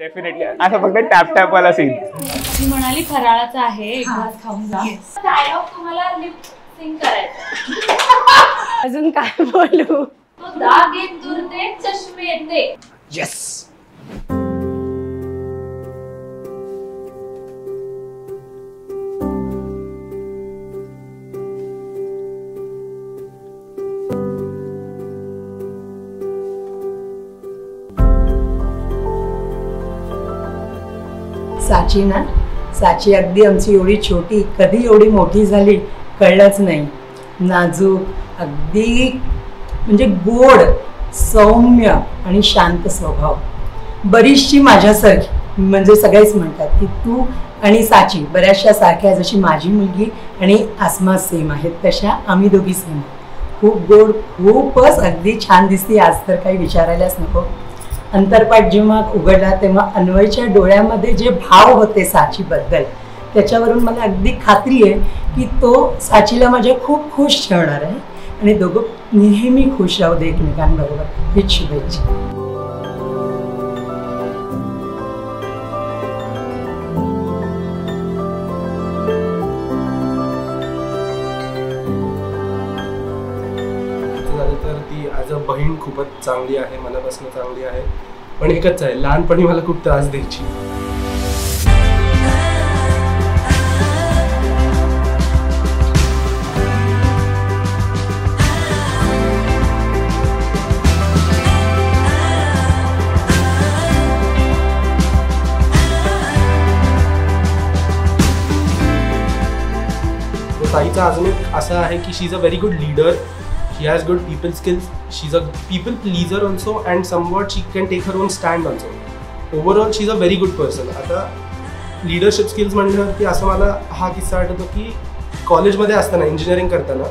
Definitely असं फक्त tap tap वाला सीन ती म्हणाली फराळाचा आहे एक घास खाऊन जा. डायलॉग तुम्हाला लिप सिंग करायचा अजून काय बोलू? तो दाग येत दुरते चष्मे येते. येस साची ना साची अगदी आमची एवढी छोटी कधी एवढी मोठी झाली कळलंच नाही. नाजूक अगदी म्हणजे गोड सौम्य आणि शांत स्वभाव. बरीचशी माझ्यासारखी म्हणजे सगळेच म्हणतात की तू आणि साची बऱ्याचशा सारख्या जशी माझी मुलगी आणि आसमा सेम आहेत तशा आम्ही दोघी सेम खूप गोड खूपच अगदी छान दिसते आज तर काही विचारायलाच नको. अंतरपाठ जेव्हा उघडला तेव्हा अन्वयच्या डोळ्यामध्ये जे भाव होते साचीबद्दल त्याच्यावरून मला अगदी खात्री आहे की तो साचीला माझ्या खूप खुश ठेवणार आहे. आणि दोघं नेहमी खुश राहू दे एकमेकांबरोबर. हीच शुभेच्छा. खूपच चांगली आहे मनापासून चांगली आहे. पण एकच आहे लहानपणी मला खूप त्रास द्यायची. ताईचा अजून एक असं आहे की she is a very good leader she has good people skills she's a a people also and and she she can take her own stand overall she is a very good person आता leadership skills म्हणल्यावरती असं मला हा किस्सा आठवतो की कॉलेजमध्ये असताना इंजिनिअरिंग करताना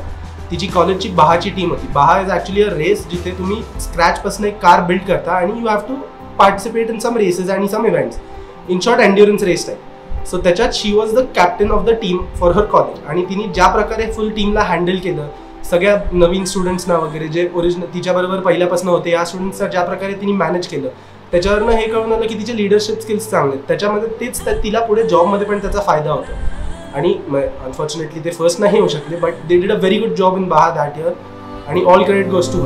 तिची कॉलेजची बहाची टीम होती. बहा इज ॲक्च्युली अ रेस जिथे तुम्ही स्क्रॅचपासून एक कार बिल्ड करता आणि you have to participate in some races आणि some events in short endurance race type so त्याच्यात she was the captain of the team for her college आणि तिने ज्या प्रकारे फुल टीमला हँडल केलं सगळ्या नवीन स्टुडंट्सना वगैरे जे ओरिजिनल तिच्याबरोबर पहिल्यापासून होते या स्टुडंट्सना ज्या प्रकारे तिने मॅनेज केलं त्याच्यावरनं हे कळून आलं की तिचे लिडरशिप स्किल्स चांगले आहेत. त्याच्यामध्ये तेच त्या- तिला पुढे जॉबमध्ये पण त्याचा फायदा होतो. आणि अनफॉर्च्युनेटली ते फर्स्ट नाही होऊ शकले but they did a very good job in बहा दॅट इयर आणि ऑल क्रेडिट गोज टू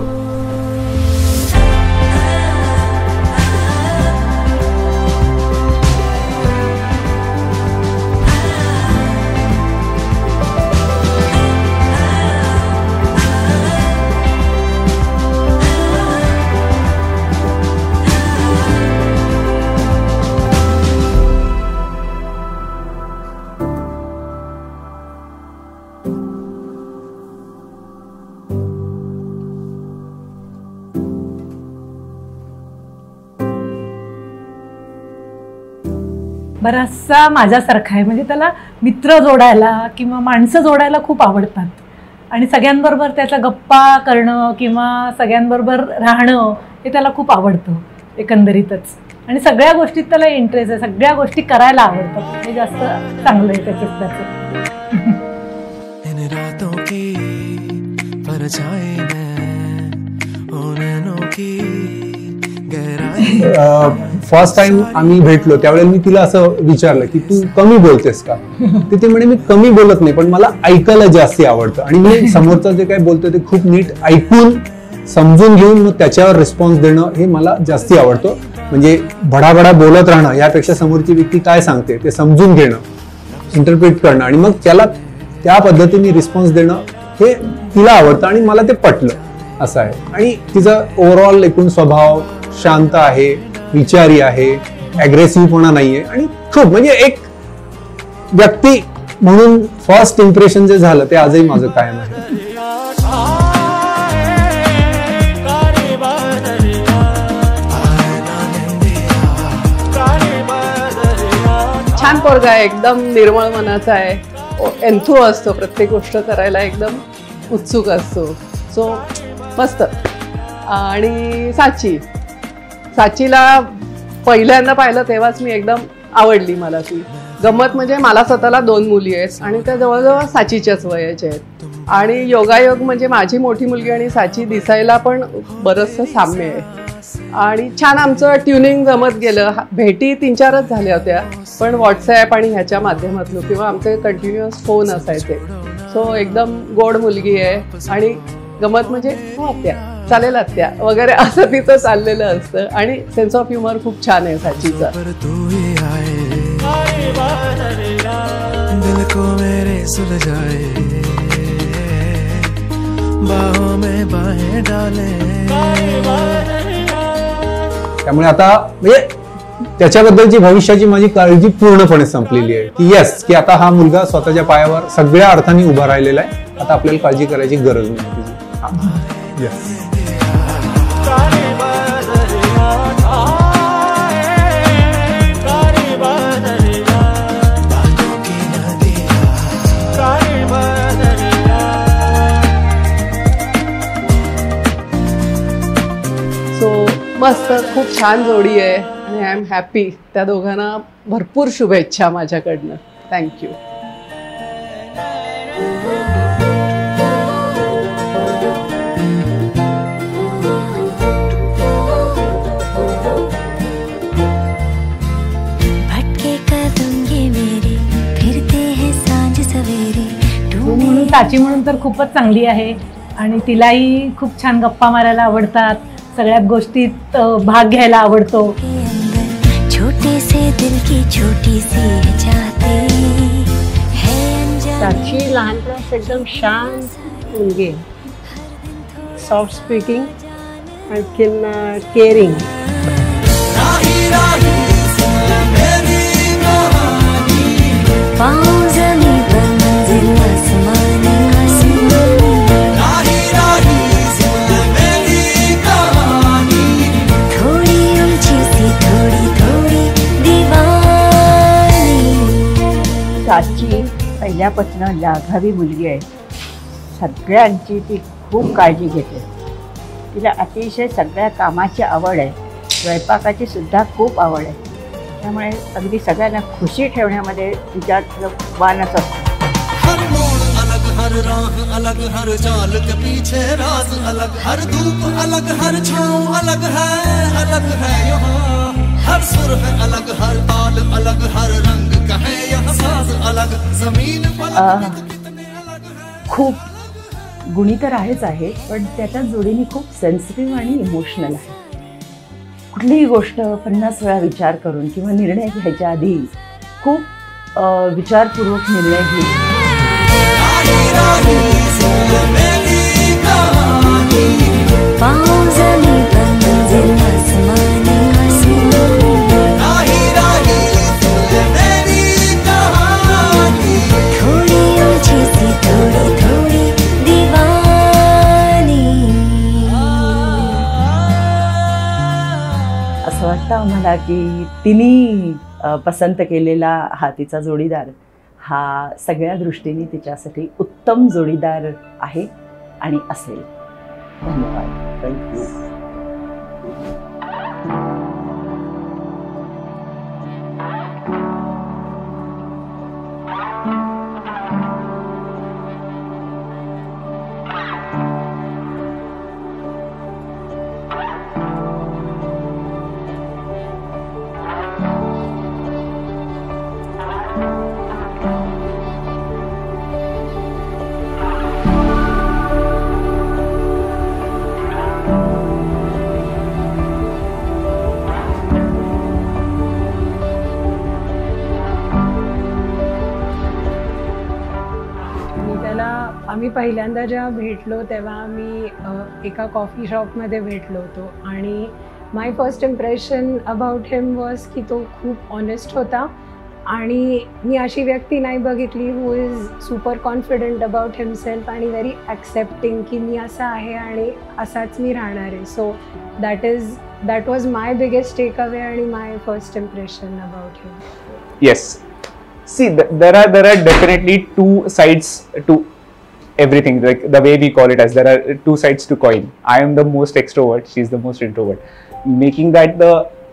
बराचसा माझ्यासारखा आहे. म्हणजे त्याला मित्र जोडायला किंवा माणसं जोडायला खूप आवडतात. आणि सगळ्यांबरोबर त्याचा गप्पा करणं किंवा सगळ्यांबरोबर राहणं हे त्याला खूप आवडतं एकंदरीतच. आणि सगळ्या गोष्टीत त्याला इंटरेस्ट आहे. सगळ्या गोष्टी करायला आवडतात. हे जास्त चांगलं आहे त्याचं त्याचं. फर्स्ट टाइम आम्ही भेटलो त्यावेळेला मी तिला असं विचारलं की तू कमी बोलतेस का? तर ती म्हणे मी कमी बोलत नाही पण मला ऐकायला जास्ती आवडतं. आणि मी समोरचं जे काय बोलतो ते खूप नीट ऐकून समजून घेऊन मग त्याच्यावर रिस्पॉन्स देणं हे मला जास्ती आवडतं. म्हणजे भडाभडा बोलत राहणं यापेक्षा समोरची व्यक्ती काय सांगते ते समजून घेणं इंटरप्रिट करणं आणि मग त्याला त्या पद्धतीने रिस्पॉन्स देणं हे तिला आवडतं आणि मला ते पटलं. असं आहे. आणि तिचा ओव्हरऑल एकूण स्वभाव शांत आहे विचारी आहे अग्रेसिव्हपणा नाहीये. आणि खूप म्हणजे एक व्यक्ती म्हणून फर्स्ट इम्प्रेशन जे झालं ते आजही माझं कायम आहे. छान पोरगा आहे एकदम निर्मळ मनाचा आहे. एन्थू असतो प्रत्येक गोष्ट करायला एकदम उत्सुक असतो. सो मस्त. आणि साची. साचीला पहिल्यांदा पाहिलं तेव्हाच मी एकदम आवडली मला ती गंमत म्हणजे मला स्वतःला दोन मुली आहेत आणि त्या जवळजवळ साचीच्याच वयाच्या आहेत. आणि योगायोग म्हणजे माझी मोठी मुलगी आणि साची दिसायला पण बरंचसं साम्य आहे. आणि छान आमचं ट्युनिंग जमत गेलं. भेटी तीन चारच झाल्या होत्या पण व्हॉट्सॲप आणि ह्याच्या माध्यमातून किंवा आमचे कंटिन्युअस फोन असायचे. सो एकदम गोड मुलगी आहे आणि गमत म्हणजे हो चालेल आत्या वगैरे असं तिचं चाललेलं असतं. आणि सेन्स ऑफ ह्युमर खूप छान आहे साचीचा. पर तू ही आए दिल को मेरे सुलझाए. बाहों में बाहें डाले. त्यामुळे आता म्हणजे त्याच्याबद्दलची भविष्याची माझी काळजी पूर्णपणे संपलेली आहे. की येस की आता हा मुलगा स्वतःच्या पायावर सगळ्या अर्थाने उभा राहिलेला आहे. आता आपल्याला काळजी करायची गरज नाही. येस मस्त खूप छान जोडी आहे. आणि आय एम हॅपी त्या दोघांना भरपूर शुभेच्छा माझ्याकडनं. थँक्यू भटके कदम ये मेरे फिरते हैं सांझ सवेरे. तू म्हणून साची म्हणून तर खूपच चांगली आहे. आणि तिलाही खूप छान गप्पा मारायला आवडतात. सगळ्याच गोष्टीत भाग घ्यायला आवडतो. छोटे से दिल की छोटी सी साक्षी लहानपणास एकदम शांत मुलगी सॉफ्ट स्पीकिंग आणखीन केअरिंग पाँव पहिल्यापासून लाघावी मुलगी आहे. सगळ्यांची ती खूप काळजी घेते. तिला अतिशय सगळ्या कामाची आवड आहे. स्वयंपाकाची सुद्धा खूप आवड आहे. त्यामुळे अगदी सगळ्यांना खुशी ठेवण्यामध्ये तिच्यात वानच असतो. हर अलग हर राह अलग हर चाल के पीछे राज अलग हर धूप अलग हर छाँव अलग है अलग है यहाँ। हर सुर है अलग हर ताल अलग हर रंग का है यह साज अलग। जमीन खूप गुणी तर आहेच आहे पण त्याच्या जोडीने खूप सेन्सिटिव्ह आणि इमोशनल आहे. कुठलीही गोष्ट पन्नास वेळा विचार करून किंवा निर्णय घ्यायच्या आधी खूप विचारपूर्वक निर्णय घेईल की तिने पसंत केलेला हा तिचा जोडीदार हा सगळ्या दृष्टीने तिच्यासाठी उत्तम जोडीदार आहे आणि असेल. धन्यवाद. थँक्यू पहिल्यांदा जेव्हा भेटलो तेव्हा आम्ही एका कॉफी शॉपमध्ये भेटलो होतो. आणि my first impression about him was की तो खूप ऑनेस्ट होता. आणि मी अशी व्यक्ती नाही बघितली who is super confident about himself आणि व्हेरी ॲक्सेप्टिंग की मी असा आहे आणि असाच मी राहणार आहे. So that is that was my biggest takeaway आणि my first impression about him yes see there are there are definitely two two टू everything like the way we call it as there are two sides to coin i am the most extrovert she's the most introvert making that the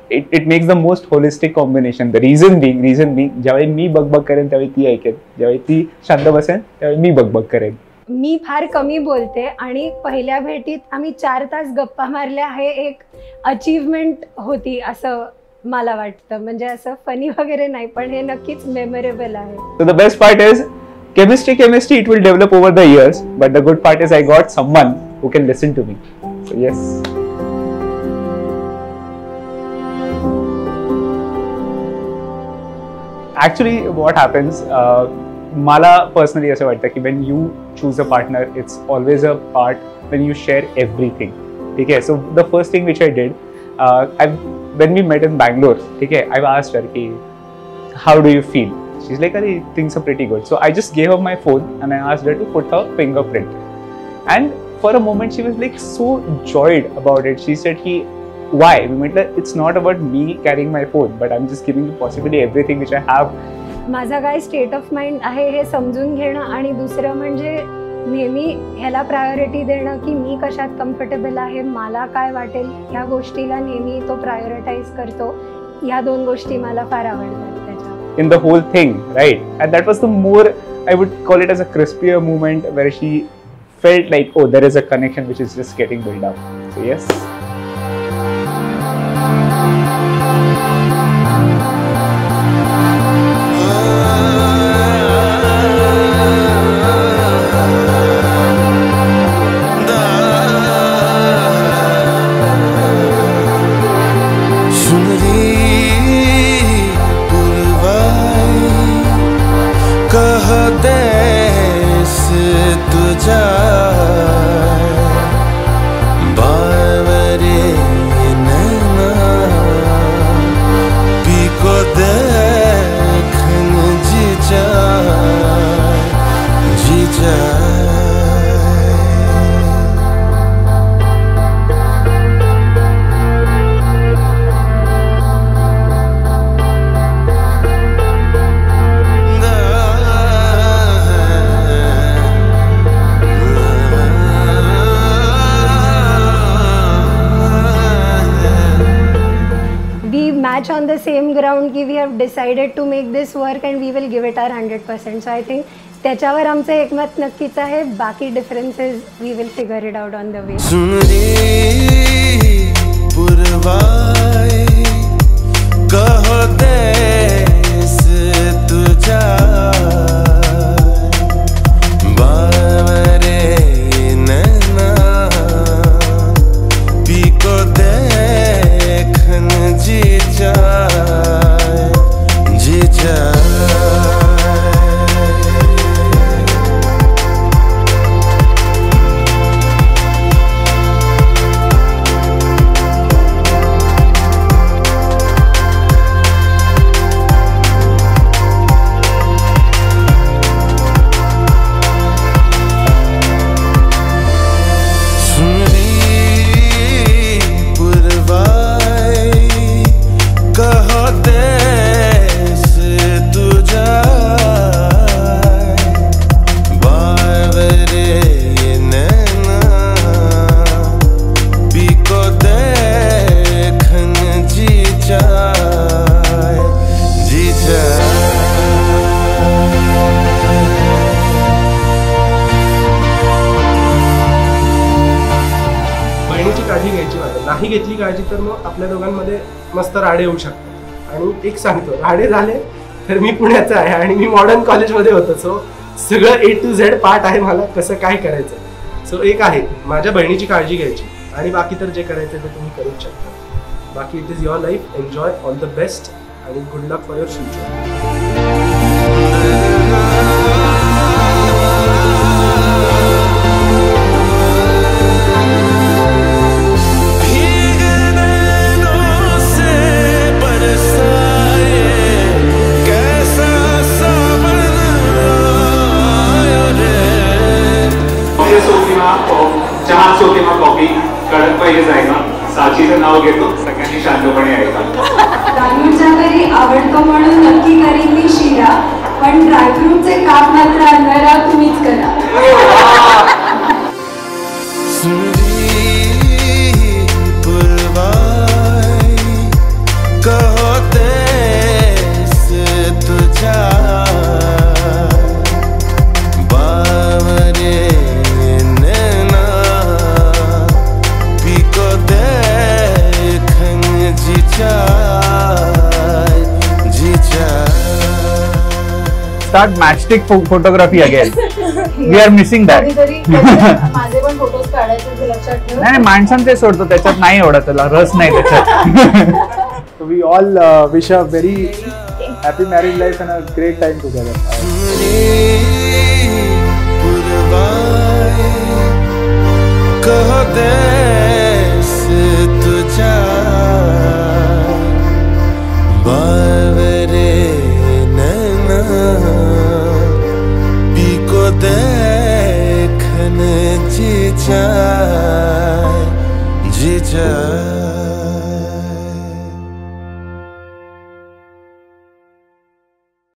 it, it makes the most holistic combination the reason being reason being ज्यावेळी मी बघ करेन त्यावेळी ती ऐकेल ज्यावेळी ती शांत बसेन त्यावेळी मी बघ करेन मी फार कमी बोलते आणि पहिल्या भेटीत आम्ही चार तास गप्पा मारल्या हे एक अचीवमेंट होती असं मला वाटतं म्हणजे असं फनी वगैरे नाही पण हे नक्कीच मेमोरेबल आहे So the best part is chemistry, chemistry, it will develop over the years. But the good part is I got someone who can listen to me. So yes. Actually, what happens, uh, मला personally असं वाटतं की when you choose a partner it's always a part when you share everything ठीक आहे so the first thing which I did I when we met in Bangalore ठीक आहे I asked her की how do you feel? She's like, Are things are pretty good. So I just gave her my phone and I asked her to put her fingerprint. And for a moment, she was like so joyed about it. She said, he, Why? We meant that it's not about me carrying my phone, but I'm just giving you possibly everything which I have. माझा काय state of mind आहे हे समजून घेणं आणि दुसरं म्हणजे नेहमी ह्याला प्रायोरिटी देणं की मी कशात कम्फर्टेबल आहे मला काय वाटेल ह्या गोष्टीला नेहमी तो प्रायोरिटाईज करतो ह्या दोन गोष्टी मला फार आवडतात in the whole thing, right? And that was the more, I would call it as a crispier moment where she felt like, oh, there is a connection which is just getting built up. So, yes. match on the same ground we have decided to make this work and we will give it our 100% so i think त्याच्यावर आमचं एकमत नक्कीच आहे. बाकी differences we will figure it out on the way कहते तुझा तर मग आपल्या दोघांमध्ये मस्त राडे होऊ शकतात. आणि एक सांगतो राडे झाले तर मी पुण्याचा आहे आणि मी मॉडर्न कॉलेजमध्ये होतो. सो सगळं ए टू झेड पार्ट आहे मला कसं काय करायचं. सो एक आहे माझ्या बहिणीची काळजी घ्यायची आणि बाकी तर जे करायचं ते तुम्ही करूच शकता. बाकी it is your life enjoy all the best आणि good luck for your future चहा असो किंवा कॉफी कडक पाहिजे ना साचीचं नाव घेतो सगळ्यांनी शांतपणे ऐका तांदूळचा तरी आवडतो म्हणून नक्की करीन मी शिरा पण ड्रायफ्रूटचे काम मात्र अंधारा तुम्हीच करा. Start matchstick pho- photography again. We are missing that. कधीतरी कधी माझे पण फोटोज काढायचे ते लक्षात ठेव नाही माणसांचे ते सोडतो त्याच्यात नाही एवढा त्याला रस नाही त्याच्यात So we all uh, wish a very happy married life and a great time together. कह देखने जी जा जी जा